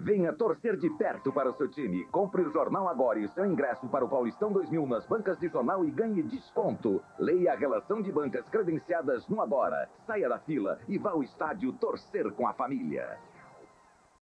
Venha torcer de perto para o seu time. Compre o jornal agora e seu ingresso para o Paulistão 2000 nas bancas de jornal e ganhe desconto. Leia a relação de bancas credenciadas no Agora. Saia da fila e vá ao estádio torcer com a família.